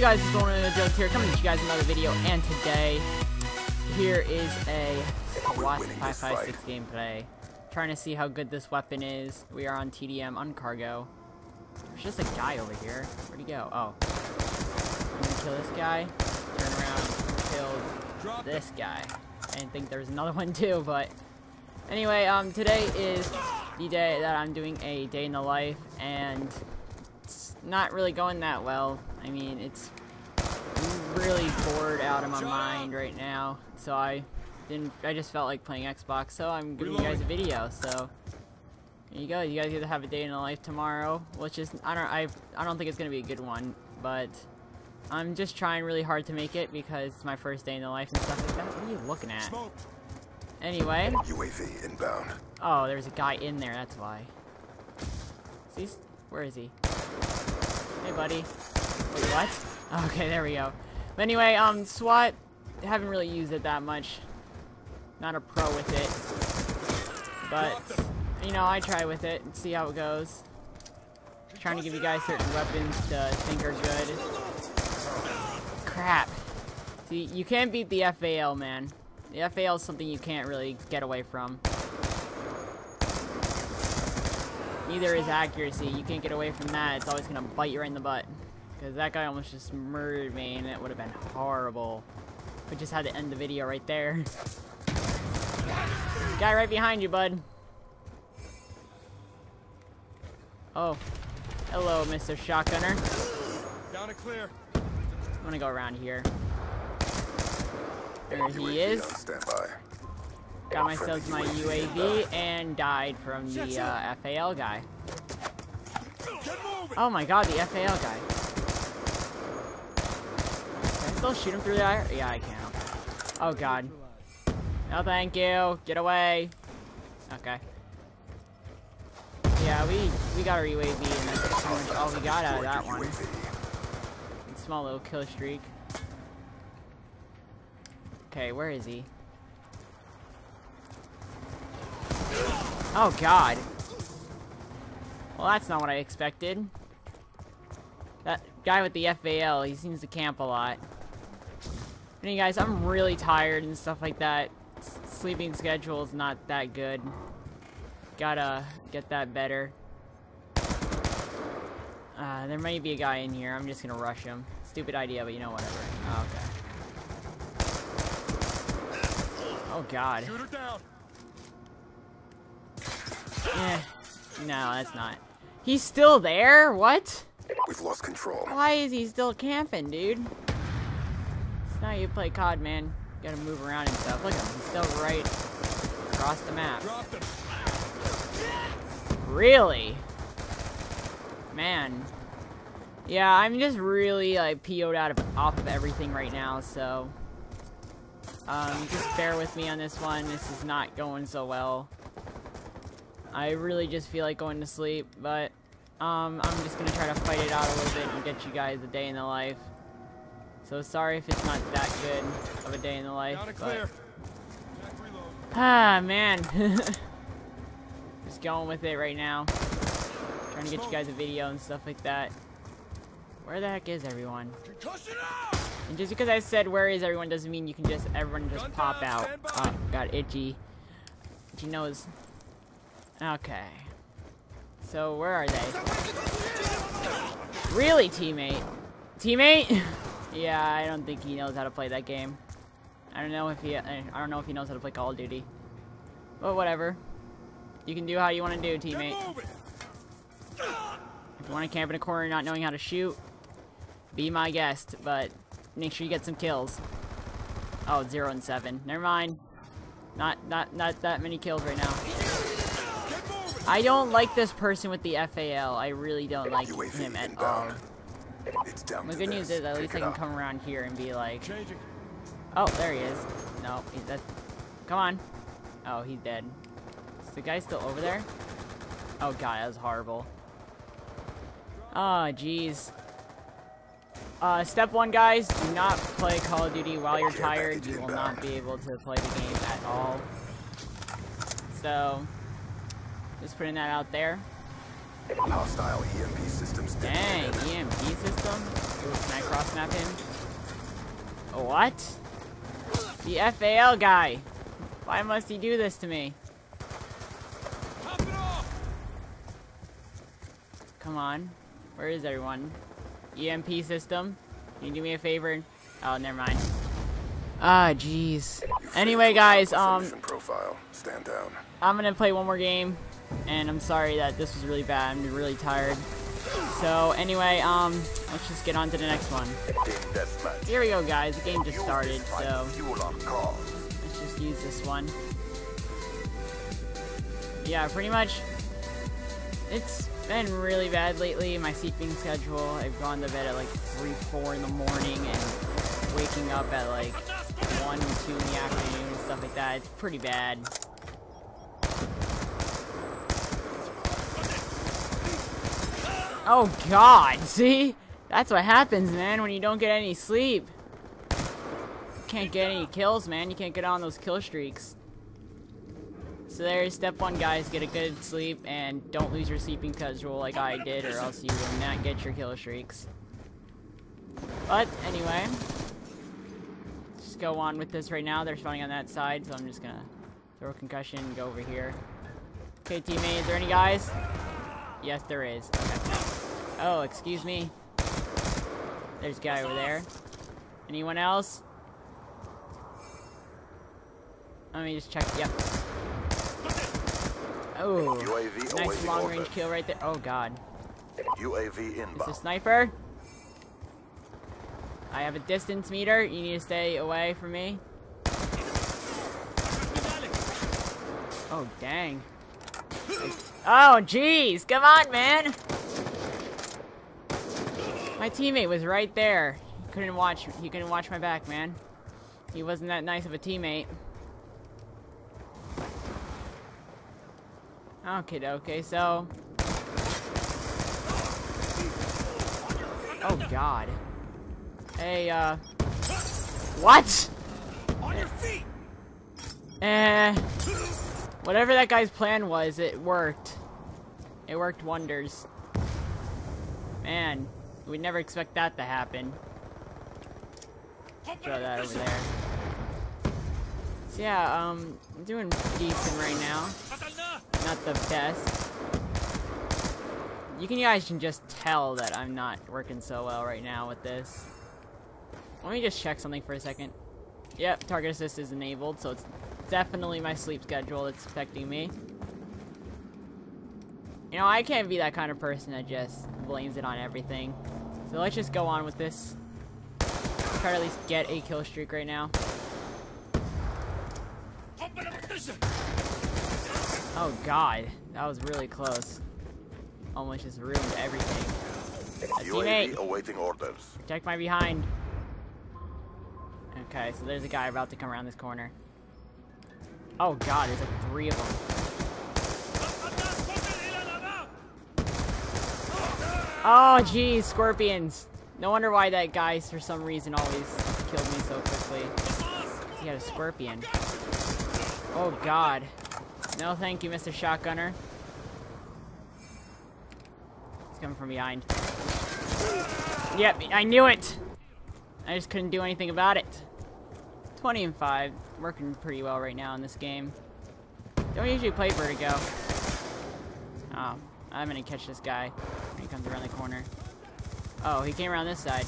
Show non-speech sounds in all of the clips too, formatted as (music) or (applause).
Hey guys, it's Golden Joke here, coming to you guys another video, and today, here is a SWAT 556 gameplay. Trying to see how good this weapon is. We are on TDM, on cargo. There's just a guy over here. Where'd he go? Oh. I'm gonna kill this guy, turn around, kill this guy. I didn't think there was another (laughs) one too, but... Anyway, um, today is the day that I'm doing a day in the life, and it's not really going that well. I mean, it's really bored out of my mind right now, so I didn't. I just felt like playing Xbox, so I'm giving you guys a video. So there you go. You guys get to have a day in the life tomorrow, which is I don't I I don't think it's gonna be a good one, but I'm just trying really hard to make it because it's my first day in the life and stuff like that. What are you looking at? Anyway. UAV inbound. Oh, there's a guy in there. That's why. See, where is he? Hey, buddy. Wait, what? Okay, there we go. But anyway, um, SWAT, haven't really used it that much. Not a pro with it. But, you know, I try with it and see how it goes. Trying to give you guys certain weapons to think are good. Crap. See, you can't beat the FAL, man. The FAL is something you can't really get away from. Neither is accuracy. You can't get away from that. It's always gonna bite you right in the butt. Because that guy almost just murdered me, and it would have been horrible. We just had to end the video right there. Guy right behind you, bud. Oh. Hello, Mr. Shotgunner. Down and clear. I'm gonna go around here. There he is. On standby. Got myself my UAV and died from the uh, FAL guy. Oh my god, the FAL guy. Still shoot him through the air? Yeah, I can. Oh god. No thank you. Get away. Okay. Yeah, we we got our UAV and that's pretty much all we got out of that one. Small little kill streak. Okay, where is he? Oh god. Well, that's not what I expected. That guy with the FAL, he seems to camp a lot. Anyway, guys, I'm really tired and stuff like that. S sleeping schedule is not that good. Gotta get that better. Uh, there might be a guy in here. I'm just gonna rush him. Stupid idea, but you know, whatever. Oh, okay. Oh, God. Shoot her down. Eh. No, that's not. He's still there? What? We've lost control. Why is he still camping, dude? It's not you play COD, man. You gotta move around and stuff. Look at him. He's still right across the map. Really? Man. Yeah, I'm just really, like, PO'd out of off of everything right now, so... Um, just bear with me on this one. This is not going so well. I really just feel like going to sleep, but um, I'm just gonna try to fight it out a little bit and get you guys a day in the life. So sorry if it's not that good of a day in the life, Down and but clear. Ah man, (laughs) just going with it right now. Trying to get you guys a video and stuff like that. Where the heck is everyone? And just because I said where is everyone doesn't mean you can just everyone just pop out. Oh, got itchy. Itchy nose. Okay. So where are they? Really, teammate? Teammate? (laughs) yeah, I don't think he knows how to play that game. I don't know if he. I don't know if he knows how to play Call of Duty. But whatever. You can do how you want to do, teammate. If you want to camp in a corner not knowing how to shoot, be my guest, but make sure you get some kills. Oh, zero and seven. Never mind. Not not not that many kills right now. I don't like this person with the FAL. I really don't like him at all. Inbound. It's down The to good news this. is at least I can up. come around here and be like, Changing. oh, there he is. No, he's that. Come on. Oh, he's dead. Is the guy still over there? Oh god, that was horrible. Oh, jeez. Uh, step one, guys, do not play Call of Duty while you're tired. You will not be able to play the game at all. So, just putting that out there. Hostile EMP systems Dang, detonated. EMP system? Ooh, can I cross map him? What? The FAL guy. Why must he do this to me? Top it off! Come on. Where is everyone? EMP system? Can you do me a favor? Oh, never mind. Ah, jeez. Anyway, guys, um, profile. Stand down. I'm gonna play one more game, and I'm sorry that this was really bad. I'm really tired. So, anyway, um, let's just get on to the next one. Here we go, guys. The game just started, so let's just use this one. Yeah, pretty much. It's been really bad lately. My sleeping schedule. I've gone to bed at like 3, 4 in the morning and waking up at like 1, 2 in the afternoon and stuff like that. It's pretty bad. Oh god, see? That's what happens, man, when you don't get any sleep. Can't get any kills, man. You can't get on those kill streaks. So there's step one, guys. Get a good sleep and don't lose your sleeping schedule like I did, or else you will not get your kill streaks. But anyway, just go on with this right now. They're spawning on that side, so I'm just gonna throw a concussion and go over here. Okay, teammate, is there any guys? Yes, there is. Okay. Oh, excuse me. There's a guy over there. Anyone else? Let me just check. Yep. Oh, nice long range kill right there. Oh god, UAV it's a inbound. sniper. I have a distance meter. You need to stay away from me. Oh dang. Oh jeez, come on, man. My teammate was right there. He couldn't watch. He couldn't watch my back, man. He wasn't that nice of a teammate. Okay, okay, so. Oh God. Hey, uh. What? On your feet! Eh. Whatever that guy's plan was, it worked. It worked wonders. Man, we'd never expect that to happen. Throw that over there. So yeah, um, I'm doing decent right now. Not the best. You can you guys can just tell that I'm not working so well right now with this. Let me just check something for a second. Yep, target assist is enabled, so it's definitely my sleep schedule that's affecting me. You know, I can't be that kind of person that just blames it on everything. So let's just go on with this. Try to at least get a kill streak right now. Oh god, that was really close. Almost just ruined everything. A teammate, awaiting orders. protect my behind. Okay, so there's a guy about to come around this corner. Oh god, there's like three of them. Oh jeez, scorpions. No wonder why that guy, for some reason, always killed me so quickly. He had a scorpion. Oh god. No thank you, Mr. Shotgunner. He's coming from behind. Yep, I knew it! I just couldn't do anything about it. 20 and 5. Working pretty well right now in this game. Don't usually play Vertigo. Oh, I'm gonna catch this guy when he comes around the corner. Oh, he came around this side.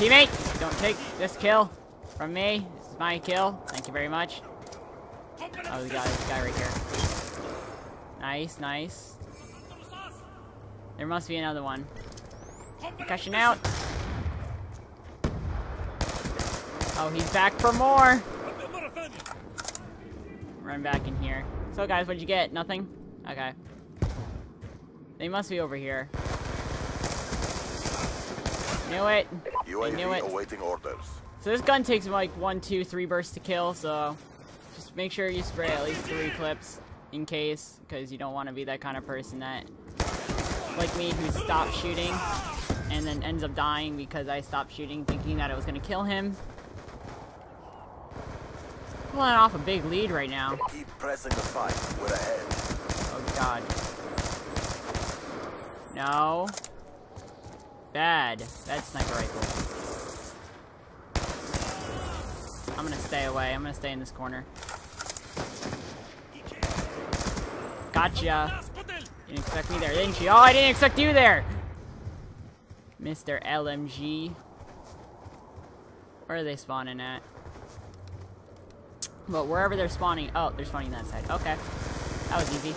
Teammate, don't take this kill from me. This is my kill. Thank you very much. Oh, we got this guy right here. Nice, nice. There must be another one. Cashing out. Oh, he's back for more. Run back in here. So, guys, what'd you get? Nothing? Okay. They must be over here. Knew it. I knew it. Awaiting orders. So this gun takes like one, two, three bursts to kill, so just make sure you spray at least three clips in case, because you don't want to be that kind of person that, like me, who stopped shooting and then ends up dying because I stopped shooting thinking that it was going to kill him. Pulling off a big lead right now. Keep pressing the fight. We're ahead. Oh god. No. Bad. Bad sniper rifle. I'm gonna stay away. I'm gonna stay in this corner. Gotcha. Didn't expect me there, didn't you? Oh, I didn't expect you there! Mr. LMG. Where are they spawning at? But wherever they're spawning... Oh, they're spawning that side. Okay. That was easy.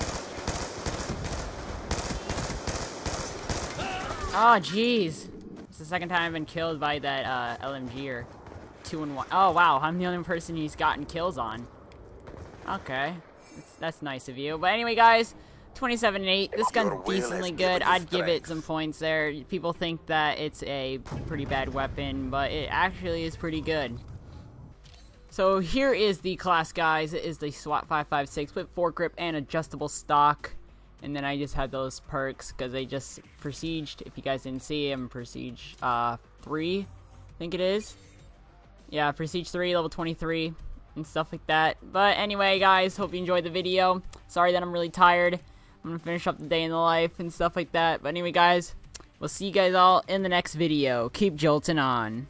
Oh, jeez. It's the second time I've been killed by that uh, LMG or two and one. Oh, wow. I'm the only person he's gotten kills on. Okay. That's, that's nice of you. But anyway, guys, 27 and 8. This gun's Your will is decently good. I'd give it some points there. People think that it's a pretty bad weapon, but it actually is pretty good. So here is the class, guys. It is the SWAT 556 with foregrip and adjustable stock. And then I just had those perks because they just prestiged. If you guys didn't see them, prestige uh, 3, I think it is. Yeah, prestige 3, level 23, and stuff like that. But anyway, guys, hope you enjoyed the video. Sorry that I'm really tired. I'm going to finish up the day in the life and stuff like that. But anyway, guys, we'll see you guys all in the next video. Keep jolting on.